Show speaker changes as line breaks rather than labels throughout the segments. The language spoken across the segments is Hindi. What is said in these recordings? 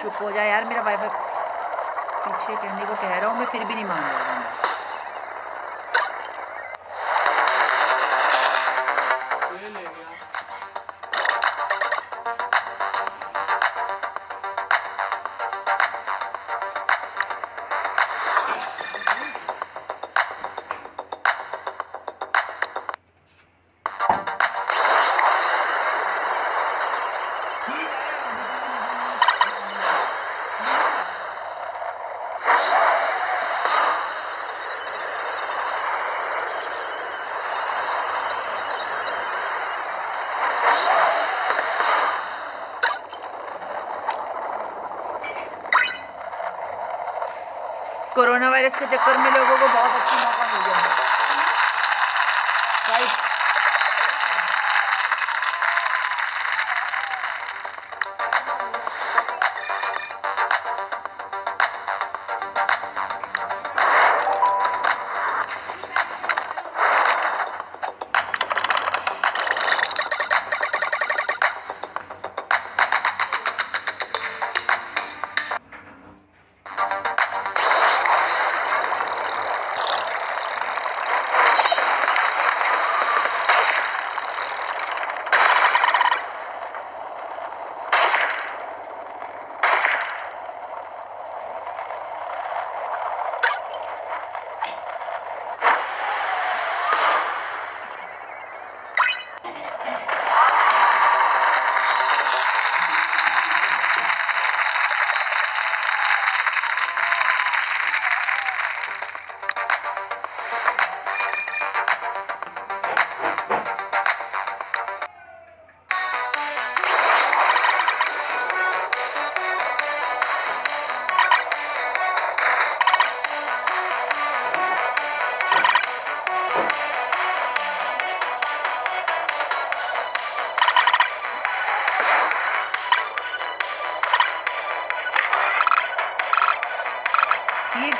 चुप हो जाए यार, मेरा वाईफाई पीछे कहने को कह रहा हूँ, मैं फिर भी नहीं मान रहा हूँ। कोरोना वायरस के चक्कर में लोगों को बहुत अच्छा मौका मिल गया। राइट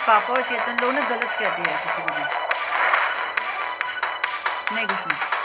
पापा और चेतन लोग ने गलत कह दिया है किसी को भी। नहीं कुछ नहीं।